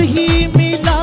ही मिला